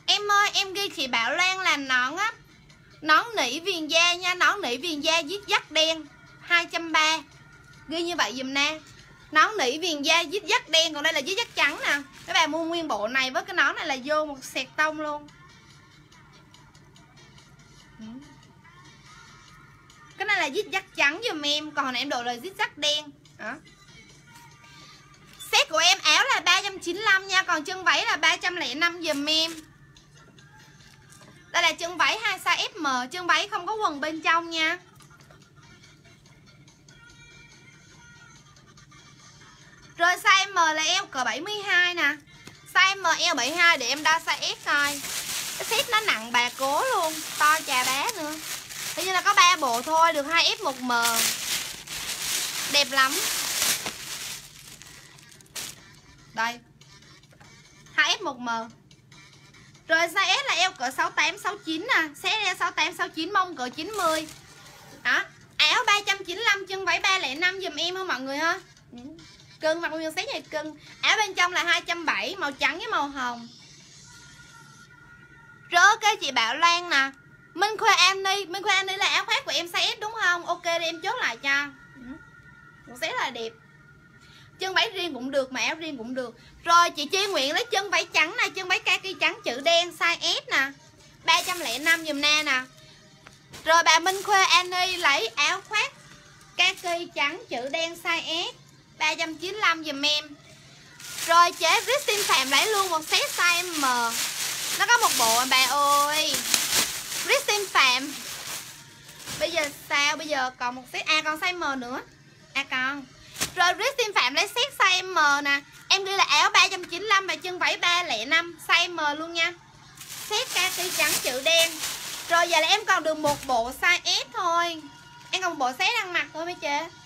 A: Em ơi em ghi chị Bảo Lan là nón á. Nón nỉ viền da nha Nón nỉ viền da viết dắt đen. 230 Ghi như vậy dùm nè nón nỉ viền da dít dắt đen, còn đây là dít dắt trắng nè. Các bạn mua nguyên bộ này với cái nón này là vô một sẹt tông luôn. Ừ. Cái này là dít dắt trắng giùm em, còn này em đội là dít dắt đen. Đó. Set của em áo là 395 nha, còn chân váy là 305 giùm em. Đây là chân váy hai size FM chân váy không có quần bên trong nha. Rồi size M là em cỡ 72 nè. Size M eo 72 để em đo size S coi Cái set nó nặng bà cố luôn To chà bá nữa. Thế như là có 3 bộ thôi Được 2F 1M Đẹp lắm. Đây. 2F 1M Rồi size S là eo cỡ 68, 69 nè. Xé eo 68, 69 mông cỡ 90 Đó. Áo 395 chân váy 305 dùm em không mọi người ha? Cân mặc nguyên sáng này cân? Áo bên trong là 270 màu trắng với màu hồng. Rớ cái chị Bảo Lan nè. Minh Khuê đi Minh Khuê đi là áo khoác của em size S đúng không? Ok đi, em chốt lại cho. Ừ. Một size là đẹp. Chân váy riêng cũng được, mà áo riêng cũng được. Rồi, chị Chi Nguyện lấy chân váy trắng nè, chân váy kaki trắng, chữ đen, size S nè. 305 dùm na nè. Rồi, bà Minh Khuê Annie lấy áo khoác kaki trắng, chữ đen, size S. 395 dùm em. Rồi chế Christine Phạm lấy luôn một set size M. Nó có một bộ bà ơi. Christine Phạm. Bây giờ sao? Bây giờ còn một set À còn size M nữa. À còn. Rồi Christine Phạm lấy set size M nè. Em ghi là áo 395 và chân váy 305 Size M luôn nha. Set kaki trắng chữ đen. Rồi giờ là em còn được một bộ size S thôi. Em còn một bộ set đang mặc thôi mấy chị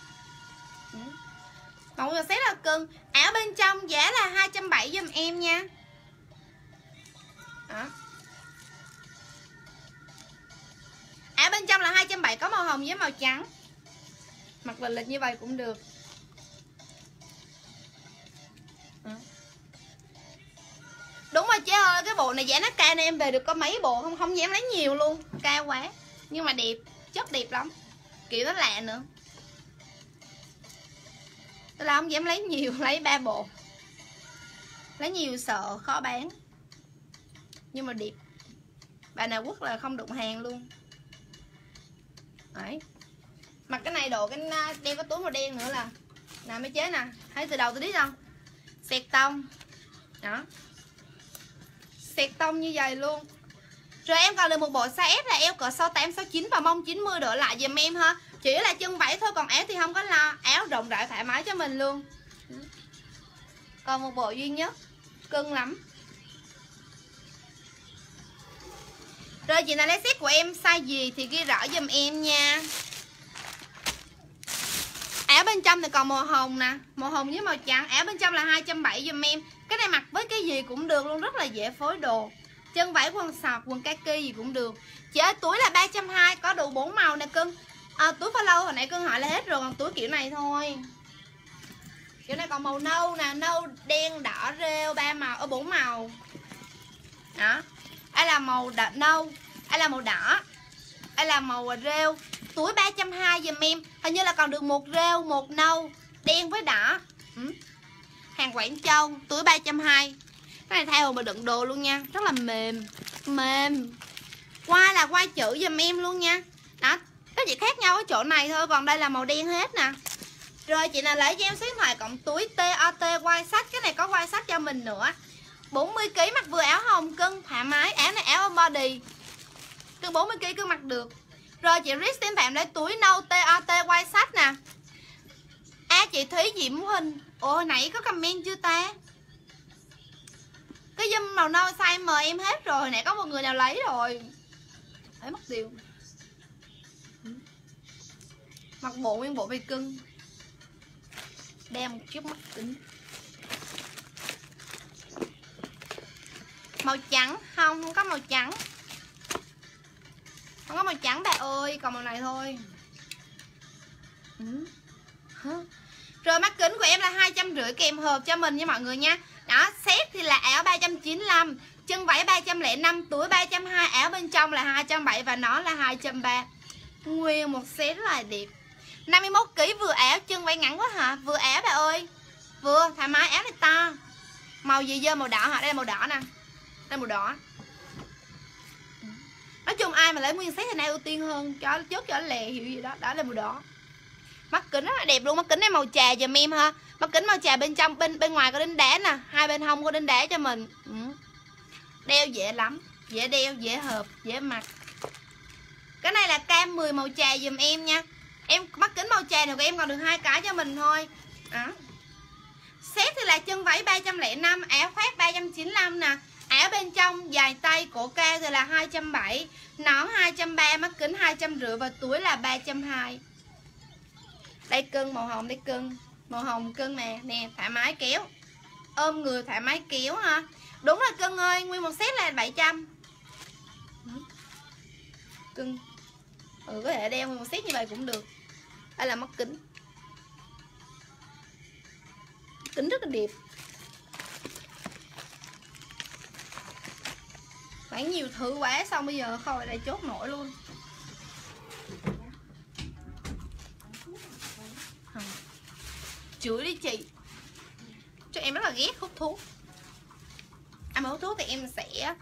A: một bộ set là cưng áo bên trong giá là 270 giùm em nha. Đó. áo bên trong là 270 có màu hồng với màu trắng. Mặc lịch lịch như vậy cũng được. Đúng rồi chứ ơi, cái bộ này giá nó cao nên em về được có mấy bộ, không không dám lấy nhiều luôn. Cao quá. Nhưng mà đẹp chất đẹp lắm. Kiểu nó lạ nữa tôi là không dám lấy nhiều lấy ba bộ lấy nhiều sợ khó bán. Nhưng mà đẹp bà nào quất là không đụng hàng luôn. Đấy. Mặc cái này đồ cái à, đeo cái túi màu đen nữa là nè mới chế nè. Thấy từ đầu tôi biết không? Xẹt tông. Đó. Xẹt tông như vậy luôn. Rồi em còn được một bộ size S là eo cỡ 68, 69 và mông 90 đỡ lại giùm em ha. Chỉ là chân vẫy thôi còn áo thì không có lo. Áo rộng rãi thoải mái cho mình luôn. Còn một bộ duy nhất Cưng lắm. Rồi chị nào lấy set của em size gì thì ghi rõ giùm em nha. Áo bên trong thì còn màu hồng nè. Màu hồng với màu trắng. Áo bên trong là 270 giùm em. Cái này mặc với cái gì cũng được luôn Rất là dễ phối đồ. Chân vải quần sọt, quần kaki gì cũng được. Chị ơi túi là 320 Có đủ 4 màu nè cưng à, Túi follow hồi nãy cưng hỏi là hết rồi Còn túi kiểu này thôi. Kiểu này còn màu nâu nè Nâu, đen, đỏ, rêu ba màu ở bốn màu. Đó. Đây là màu đỏ, nâu Đây là màu đỏ Đây là màu rêu. Túi 320 dùm em Hình như là còn được một rêu, một nâu Đen với đỏ. Ừ. Hàng Quảng Châu Túi 320 Cái này theo mà đựng đồ luôn nha Rất là mềm Mềm. Qua là qua chữ dùm em luôn nha. Đó nó chỉ khác nhau ở chỗ này thôi, Còn đây là màu đen hết nè. Rồi chị nào lấy cho em số điện thoại cộng túi TOT quay sách Cái này có quay sách cho mình nữa. 40kg mặc vừa áo hồng cưng thoải mái, áo này áo body. Cưng 40kg cứ mặc được. Rồi chị Rich xin phạm lấy túi nâu TOT quay sách nè. À chị Thúy Diễm Huỳnh. Ồ nãy có comment chưa ta? Cái dâm màu nâu size m em hết rồi Nãy có một người nào lấy rồi. Thấy mất tiêu Mặc bộ nguyên bộ về cưng. Đeo một chiếc mắt kính. Màu trắng. Không, không có màu trắng. Không có màu trắng bà ơi Còn màu này thôi. Ừ. Rồi mắt kính của em là hai trăm rưỡi kèm hộp cho mình nha mọi người nha. Đó, xét thì là áo 395 Chân váy 305, túi 320 Áo bên trong là 270 và nó là 230 Nguyên một set là đẹp. 51kg vừa ẻo chân quay ngắn quá hả? Vừa ẻo bà ơi. Vừa, thoải mái, áo này to. Màu gì dơ? Màu đỏ hả, đây là màu đỏ nè. Đây màu đỏ. Nói chung ai mà lấy nguyên xét thì nay ưu tiên hơn. Cho chốt cho lè hiểu gì đó, đó là màu đỏ. Mắt kính rất là đẹp luôn. Mắt kính này màu trà giùm em ha. Mắt kính màu trà bên trong bên bên ngoài có đính đá nè. Hai bên hông có đính đá cho mình. Ừ. đeo dễ lắm. Dễ đeo dễ hợp dễ mặc. Cái này là cam 10 màu trà dùm em nha em mắt kính màu trà này của em còn được hai cái cho mình thôi. Đó. set thì là chân váy 305 áo khoác 395 nè. Áo bên trong, dài tay cổ cao thì là 270 nón 230 mắt kính 250 và túi là 320 đây cưng, màu hồng đây cưng. Màu hồng cưng mà nè, thoải mái kéo. Ôm người thoải mái kéo ha đúng là cưng ơi, nguyên một set là 700 cưng. Ừ có thể đeo nguyên một set như vậy cũng được đây là mắt kính. Kính rất là đẹp. Bán nhiều thứ quá xong bây giờ không lại chốt nổi luôn. Chửi đi chị. Cho em rất là ghét hút thuốc. Em hút thuốc thì em sẽ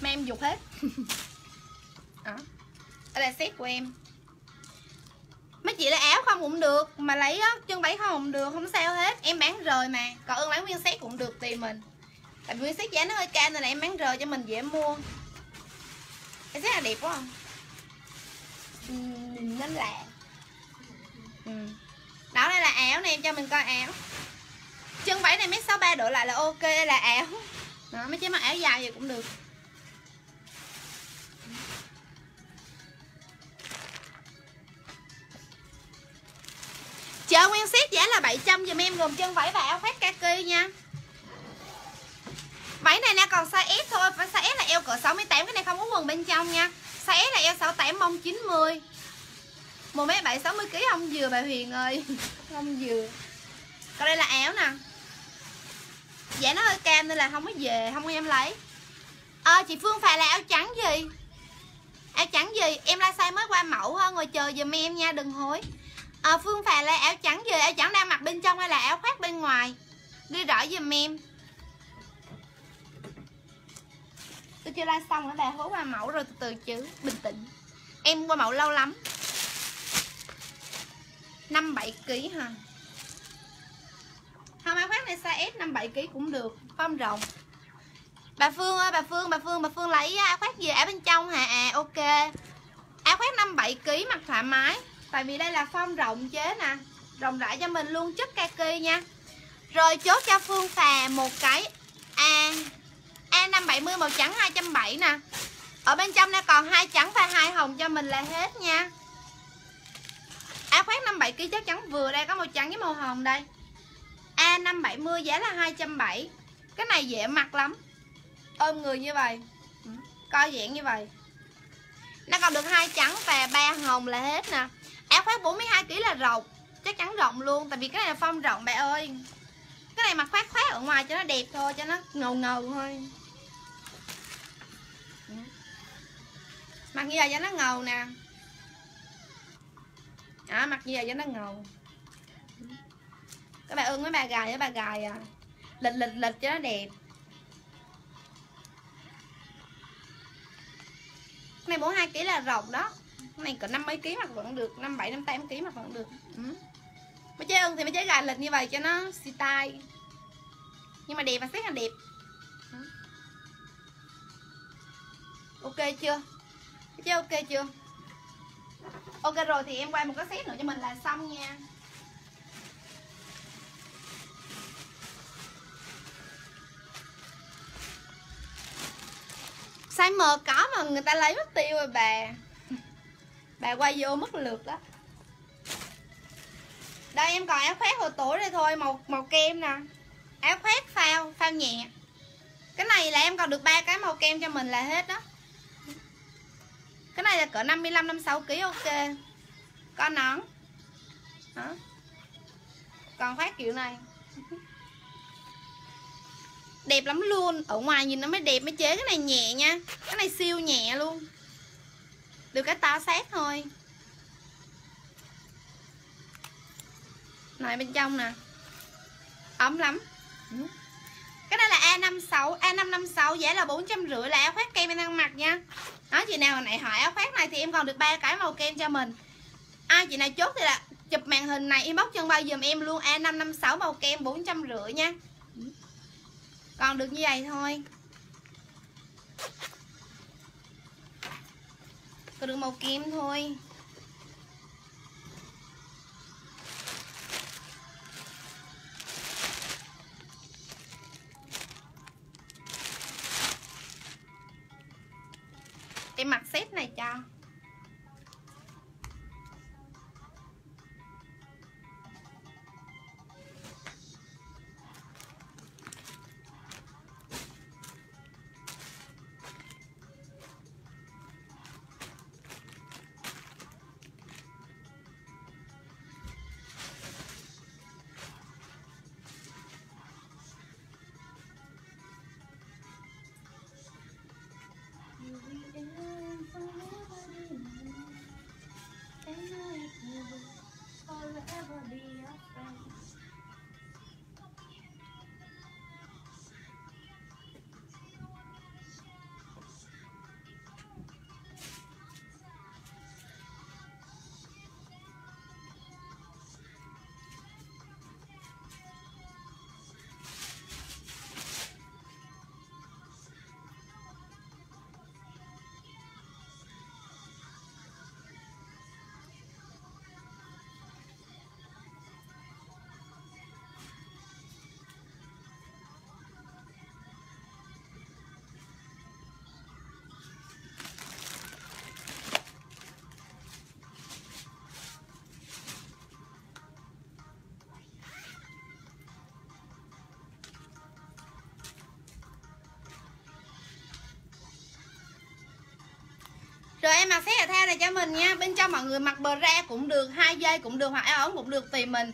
A: mang em dục hết. Đó. Đây là set của em mấy chị lấy áo không cũng được mà lấy á chân váy không cũng được không sao hết. Em bán rời mà còn ơn bán nguyên xét cũng được tùy mình. Tại vì nguyên xét giá nó hơi cao nên là em bán rời cho mình dễ mua. Cái set là đẹp quá không ừ, nên lạ. Ừ. Đó đây là áo này em cho mình coi áo. Chân váy này mét sáu ba độ lại là ok là áo. Đó, mấy chế mặc áo dài vậy cũng được. Chợ nguyên xét giá là 700 dùm em gồm chân váy và áo khoác kaki nha. Váy này nè còn size S thôi Và size S là eo cỡ 68 Cái này không có quần bên trong nha. Size S là eo 68 mông 90 Một mấy 7 60 kg không vừa bà Huyền ơi. Không vừa. Còn đây là áo nè. Giá nó hơi cam nên là không có về Không có em lấy. À, Chị Phương phải là áo trắng gì? Áo trắng gì? Em la size mới qua mẫu thôi Ngồi chờ dùm em nha đừng hối à, Phương Phà là áo trắng gì Áo trắng đang mặc bên trong hay là áo khoác bên ngoài? Ghi rõ giùm em. Tôi chưa like xong nữa bà hố qua mẫu rồi từ từ chứ Bình tĩnh. Em qua mẫu lâu lắm. 5-7 kg hả? Không áo khoác này size S 5-7 kg cũng được Phong rộng. Bà Phương ơi bà Phương bà Phương bà Phương lấy áo khoác gì áo bên trong hả? À ok. Áo khoác 5-7 kg mặc thoải mái. Tại vì đây là phong rộng chế nè, Rộng rãi cho mình luôn, chất kaki nha. Rồi chốt cho Phương Phà một cái A A570 màu trắng 270 nè. Ở bên trong đây còn hai trắng và hai hồng cho mình là hết nha. Áo khoác 57kg chắc chắn vừa đây Có màu trắng với màu hồng đây. A570 giá là 270 Cái này dễ mặc lắm. Ôm người như vậy. Ừ, Coi dạng như vậy. Nó còn được hai trắng và ba hồng là hết nè. Áo khoác 42kg là rộng Chắc chắn rộng luôn Tại vì cái này là phong rộng bạn ơi. Cái này mặc khoác khoác ở ngoài cho nó đẹp thôi Cho nó ngầu ngầu thôi. Ừ. Mặc như vậy cho nó ngầu nè. Đó, mặc như vậy cho nó ngầu. Các bạn ưng mấy bà gài với bà gài à lịch lịch lịch cho nó đẹp. Cái này 42 kg là rộng đó cái này cỡ năm mấy ký mặc vẫn được, năm bảy, năm tám ký mặc vẫn được. Ừ. mấy trái ưng thì mấy trái gà lịch như vậy cho nó style nhưng mà đẹp và xét là đẹp. Ừ. ok chưa? Chứ ok chưa? Ok rồi thì em quay một cái set nữa cho mình là xong nha. Size M có mà người ta lấy mất tiêu rồi bà bà quay vô mất lượt đó. Đây, em còn áo khoác hồi tuổi đây thôi, màu màu kem nè. Áo khoác phao phao nhẹ. Cái này là em còn được ba cái màu kem cho mình là hết đó. Cái này là cỡ 55 56 kg ok. Có nón. Đó. còn khoác kiểu này. Đẹp lắm luôn. Ở ngoài nhìn nó mới đẹp, mới chế cái này nhẹ nha. Cái này siêu nhẹ luôn được cái to sát thôi. Này bên trong nè. Ấm lắm. Cái này là A56 A556 giá là 450 là áo khoác kem em đang mặc nha. Đó chị nào hồi nãy hỏi áo khoác này thì em còn được ba cái màu kem cho mình. Ai chị nào chốt thì là chụp màn hình này inbox chân bao dùm em luôn. A556 màu kem 450 nha. Còn được như vậy thôi có được màu kem thôi. Em mặc set này cho. Rồi em mặc xét thể thao này cho mình nha. Bên trong mọi người mặc bờ ra cũng được, hai dây cũng được, hoặc áo ống cũng được, tùy mình.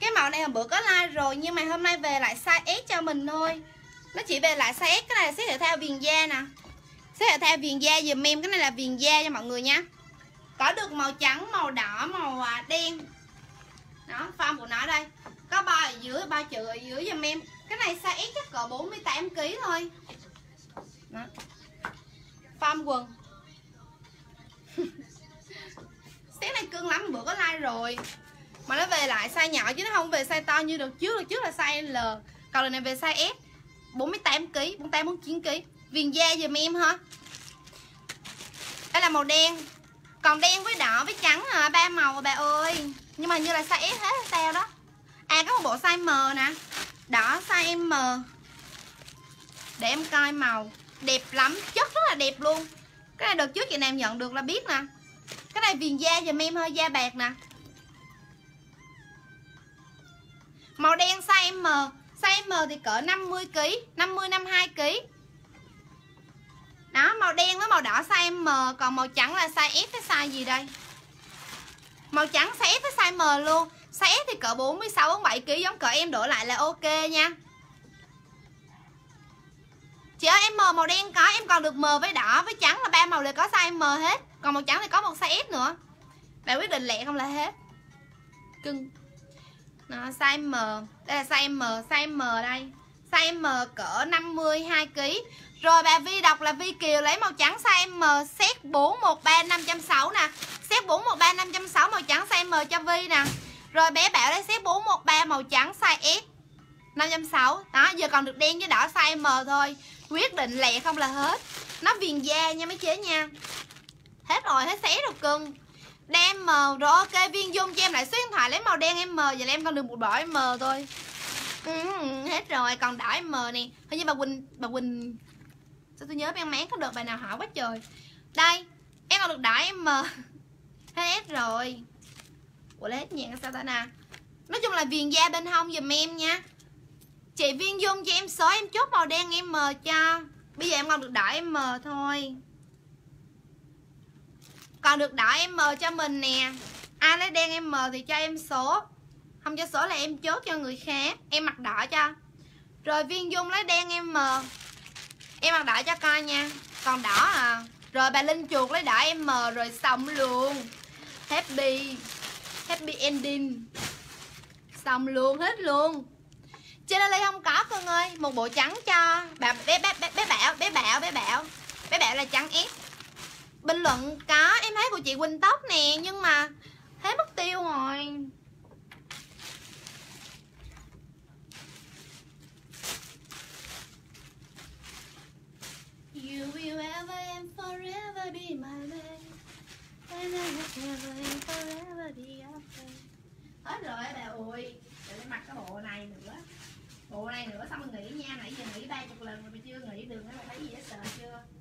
A: Cái màu này hôm bữa có like rồi, nhưng mà hôm nay về lại size S cho mình thôi. Nó chỉ về lại size S, cái này là xét thể thao viền da nè. Xét thể thao viền da dùm em, cái này là viền da cho mọi người nha. Có được màu trắng, màu đỏ, màu à, đen. Đó, form của nó đây. Có bao ở dưới bao chữ ở dưới giùm em. Cái này size S chắc cỡ 48 kg thôi. Đó. form quần. Cưng lắm, bữa có like rồi. Mà nó về lại size nhỏ chứ nó không về size to như được trước được trước là size L, còn lần này về size S 48 kg 48 49 kg viền da giùm em hả? Đây là màu đen, còn đen với đỏ với trắng à ba màu à, bà ơi. Nhưng mà như là size S hết sao đó. À có một bộ size M nè, đỏ size M. Để em coi màu, đẹp lắm, chất rất là đẹp luôn. Cái này đợt trước chị nào nhận được là biết nè cái này viền da giùm em hơi da bạc nè. Màu đen size M. Size M thì cỡ 50 kg 50 52 kg đó, màu đen với màu đỏ size M, còn màu trắng là size S với size gì đây? Màu trắng size S với size M luôn. Size S thì cỡ 46 47 kg giống cỡ em đổi lại là ok nha. Chị ơi, em M màu đen có, em còn được M với đỏ, với trắng là ba màu đều có size M hết còn màu trắng thì có một size S nữa. Bạn quyết định lẹ không là hết. Cưng. Nó size M. Đây là size M size M đây. Size M cỡ 52 kg rồi bà Vi đọc là Vi Kiều lấy màu trắng size M set 413 560 nè. Set 413 560 màu trắng size M cho Vi nè. Rồi bé Bảo lấy set 413 màu trắng size S 560 đó, giờ còn được đen với đỏ size M thôi. Quyết định lẹ không là hết. Nó viền da nha mấy chế nha hết rồi hết xé rồi cưng. Đen M rồi ok viên dung cho em lại số điện thoại lấy màu đen em M giờ em còn được một đỏ M thôi. Ừ, hết rồi còn đỏ em M nè. Hình như bà Quỳnh bà Quỳnh sao tôi nhớ em máng có được bài nào hỏi quá trời. Đây em còn được đỏ em M hết rồi. Ủa lấy hết nhạc sao ta nè nói chung là viền da bên hông giùm em nha. Chị viên dung cho em số em chốt màu đen em M cho. Bây giờ em còn được đỏ em M thôi còn được đỏ em M cho mình nè. Ai lấy đen em M thì cho em số. Không cho số là em chốt cho người khác. Em mặc đỏ cho. Rồi viên dung lấy đen em M. Em mặc đỏ cho coi nha. Còn đỏ à. Rồi bà linh chuột lấy đỏ em M rồi xong luôn. Happy. Happy ending. Xong luôn hết luôn. Trên đây không có cưng ơi. Một bộ trắng cho. Bà bé bé bé, bé bảo bé bảo bé bảo. Bé bảo là trắng ép bình luận có em thấy của chị quỳnh tóc nè, nhưng mà thấy mất tiêu rồi. You will ever and forever be my babe And I will ever and forever be your babe Hết rồi bà ơi. Để mặc cái bộ này nữa. Bộ này nữa xong rồi nghỉ nha, Nãy giờ nghỉ 30 lần rồi mà chưa nghỉ được nữa Thấy gì hết sợ chưa?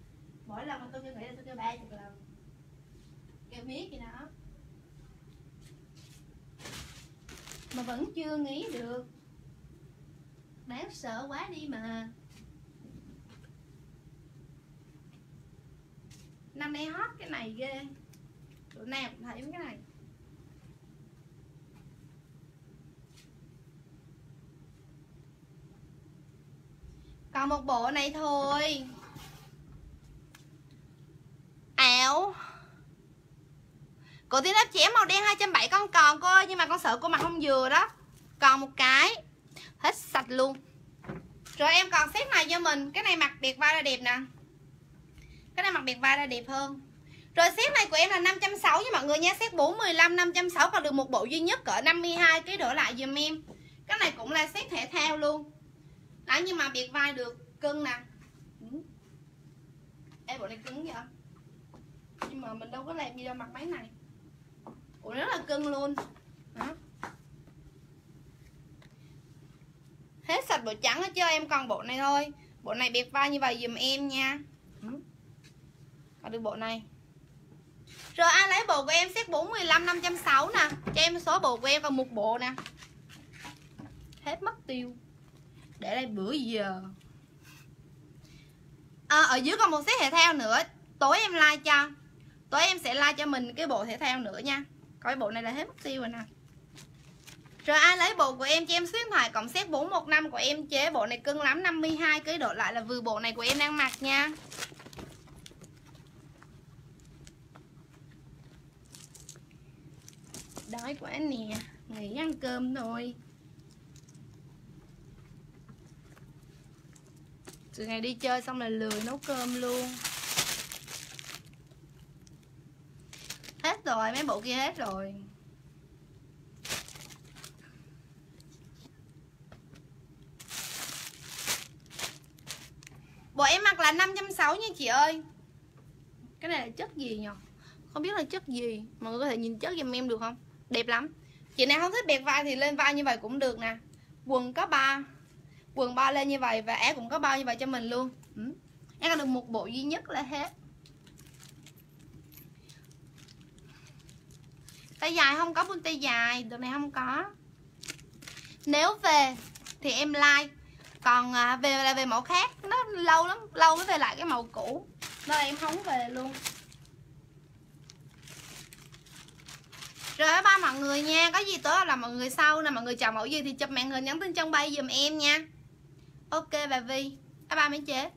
A: Mỗi lần mà tôi kêu nghĩ là tôi kêu 30 lần. Kêu biết gì đó. Mà vẫn chưa nghĩ được. Đáng sợ quá đi mà. Năm nay hot cái này ghê. Tụi nào cũng thấy cái này. Còn một bộ này thôi áo cổ tiên áp chém màu đen 270 con còn cô ơi, nhưng mà con sợ cô mặc không vừa đó. Còn một cái. Hết sạch luôn. Rồi em còn set này cho mình. Cái này mặc biệt vai ra đẹp nè. Cái này mặc biệt vai ra đẹp hơn. Rồi set này của em là 560 với mọi người nha. Set 415 560 còn được một bộ duy nhất cỡ 52 cái đổ lại dùm em. Cái này cũng là set thể thao luôn. Đó, nhưng mà biệt vai được cưng nè. Ừ. Ê, bộ này cứng vậy? Nhưng mà mình đâu có làm gì đâu mặc mấy này. Ủa rất là cưng luôn. Đó. hết sạch bộ trắng hết chứ em còn bộ này thôi. Bộ này biệt vai như vậy dùm em nha. Còn được bộ này. Rồi ai lấy bộ của em? Set 415 560 nè. Cho em số bộ của em còn một bộ nè. Hết mất tiêu. Để đây bữa giờ. À, ở dưới còn một set thể thao nữa. Tối em like cho tối em sẽ like cho mình cái bộ thể thao nữa nha. Coi bộ này là hết mất tiêu rồi nè. Rồi ai lấy bộ của em cho em số điện thoại, cộng xét 415 của em chế bộ này cưng lắm 52 kg độ lại là vừa bộ này của em đang mặc nha. Đói quá nè, nghỉ ăn cơm thôi. Từ ngày đi chơi xong là lười nấu cơm luôn. Hết rồi, mấy bộ kia hết rồi. Bộ em mặc là 560 nha chị ơi. Cái này là chất gì nhỉ? Không biết là chất gì. Mọi người có thể nhìn chất giùm em được không? Đẹp lắm. Chị nào không thích bẹt vai thì lên vai như vậy cũng được nè. Quần có ba. Quần ba lên như vậy và áo cũng có bao như vậy cho mình luôn. Ừ. em có được một bộ duy nhất là hết. Tay dài không có bun tay dài, đồ này không có. Nếu về thì em like. Còn à, về là về mẫu khác, nó lâu lắm, lâu mới về lại cái màu cũ. Nên em không về luôn. Rồi ba mọi người nha. Có gì tối là mọi người sau nè, Mọi người chào mẫu gì thì chụp màn hình nhắn tin trong bay giùm em nha. Ok, bà Vi. Bye bye mấy chế